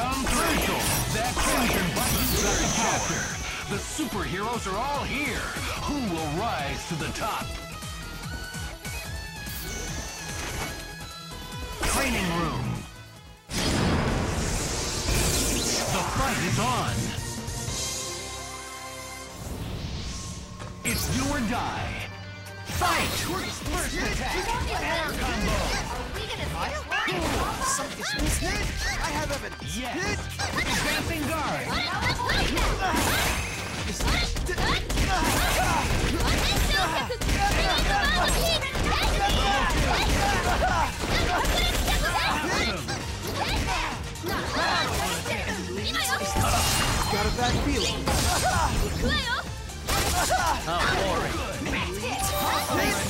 come through. That Crimson Button's the chapter. The superheroes are all here. Who will rise to the top? Training room. The fight is on. It's do or die. Fight! Yes. Advancing guard. Got a bad feeling. Crossover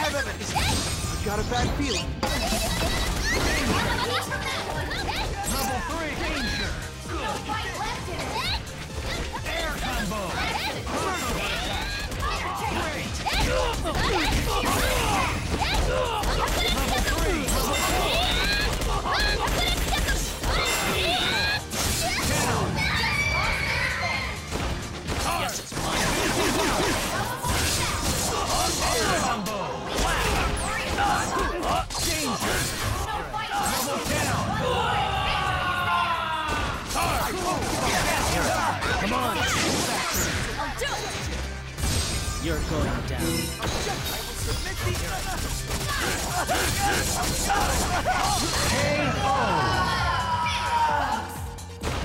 have evidence. I got a bad feeling. Level three. Danger. Air combo. Crossover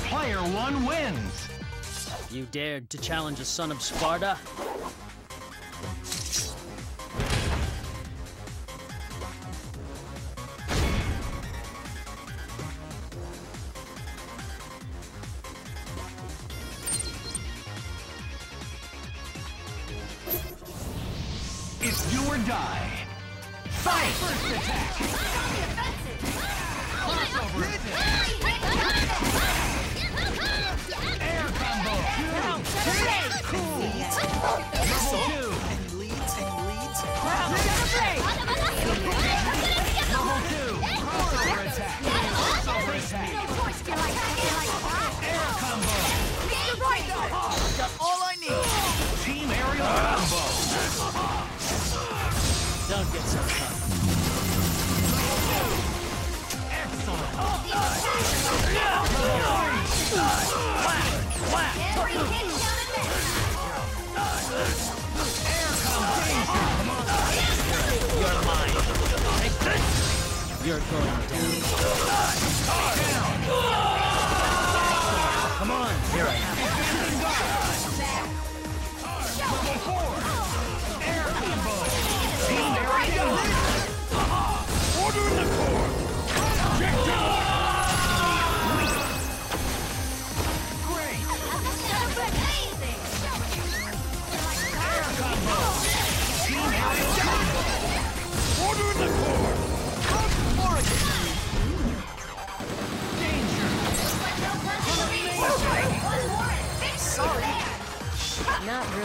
Player one wins. You dared to challenge a son of Sparta? It's do or die. Fight! First attack. Crossover attack. Air combo. Level two. And leads and leads. Level two. Crossover attack. Crossover attack. Air combo. Got all I need. Team aerial combo.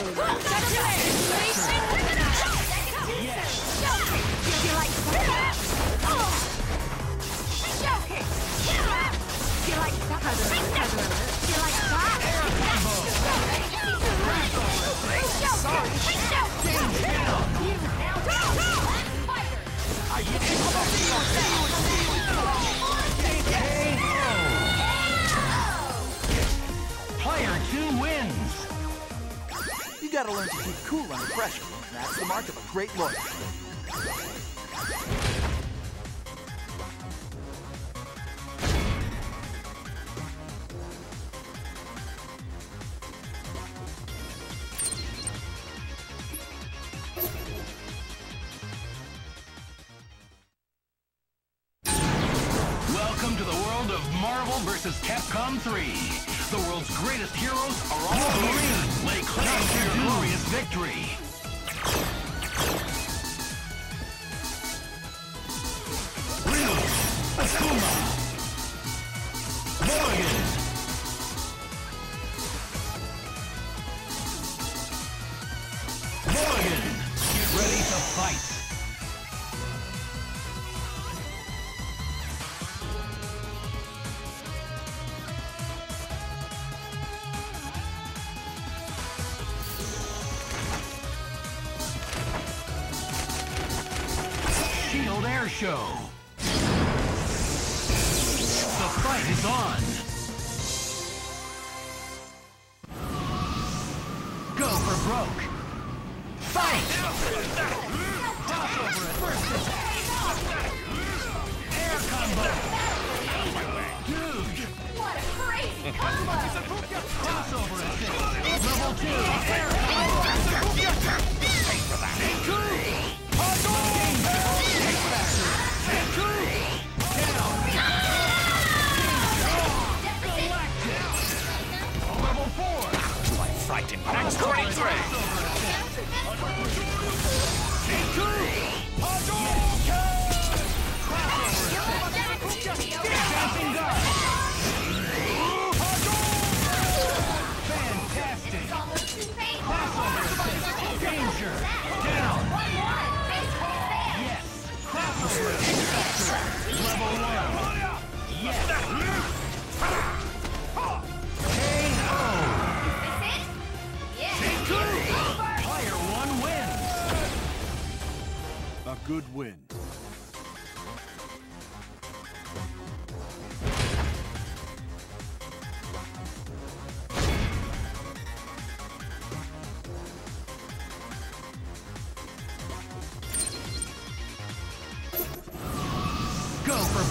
Not really. gotta learn to keep cool under pressure. That's the mark of a great lawyer. Welcome to the world of Marvel vs. Capcom 3. Victory! Fire Show. The fight is on. Go for broke. Fight! Crossover at first Air combo. Dude. What a crazy combo. Crossover at Level 2. Air combo.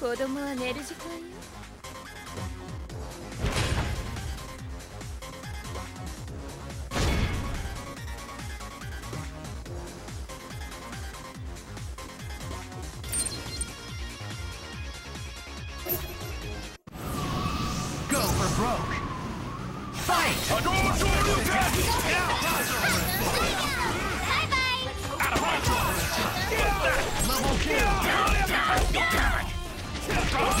子供は寝る時間よ。バイバイ Drop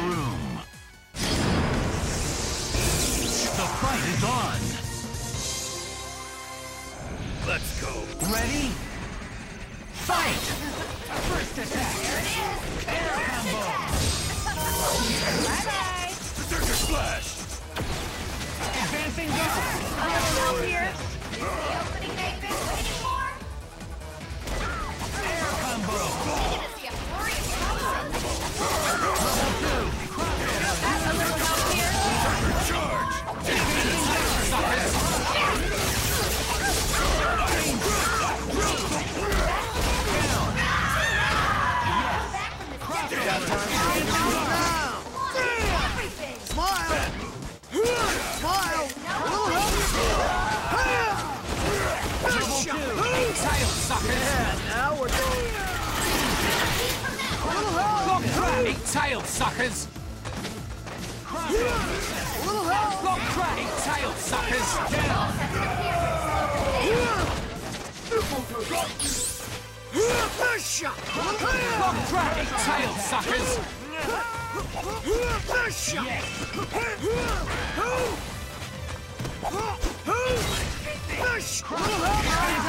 Room. The fight is on. Let's go. Ready? Fight! First attack! Air combo! Bye-bye. Splash! Advancing guard! I'm help here. The opening Suckers! Now we're going. Block crack! Eat tail suckers! Help! Block crack! Eat tail suckers! Block crack! Eat tail suckers! Eat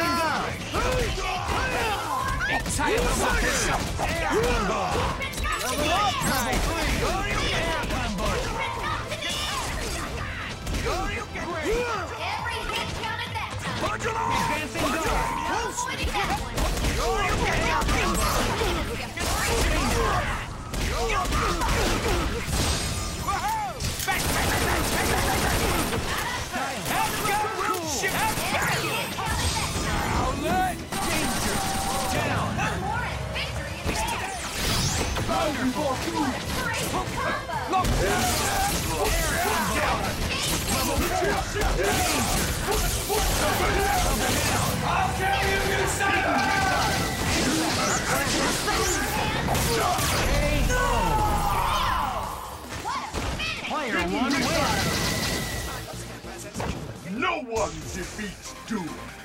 tail suckers! Every hit counted that Player one wins! No one defeats Doom.